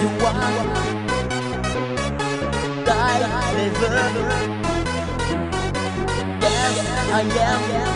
you want. Die never Yes, I am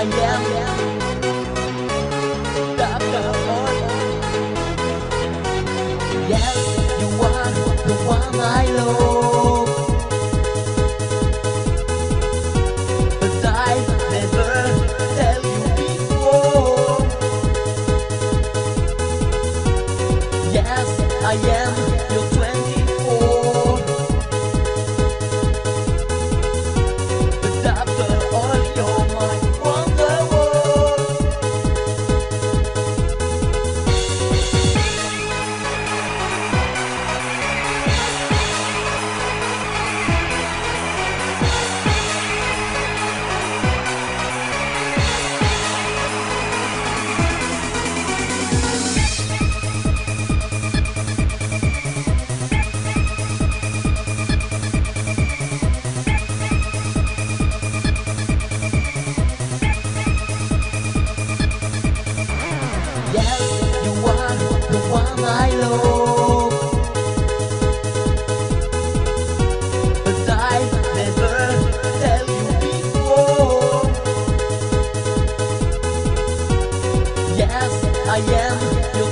I am Yes, you are the one I love. But I never you before. Yes, I am your Yes, I am